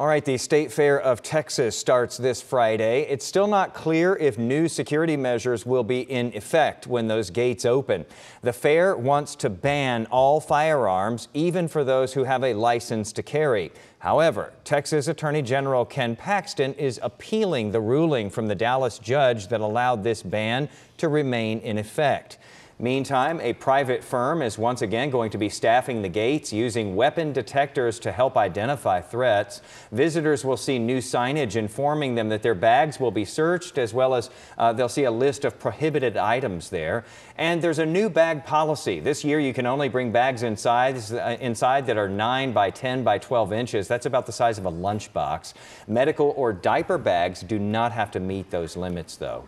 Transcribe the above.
All right, the State Fair of Texas starts this Friday. It's still not clear if new security measures will be in effect when those gates open. The fair wants to ban all firearms, even for those who have a license to carry. However, Texas Attorney General Ken Paxton is appealing the ruling from the Dallas judge that allowed this ban to remain in effect. Meantime, a private firm is once again going to be staffing the gates using weapon detectors to help identify threats. Visitors will see new signage informing them that their bags will be searched as well as uh, they'll see a list of prohibited items there. And there's a new bag policy. This year you can only bring bags inside, uh, inside that are 9 by 10 by 12 inches. That's about the size of a lunchbox. Medical or diaper bags do not have to meet those limits though.